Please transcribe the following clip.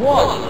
Ha ha!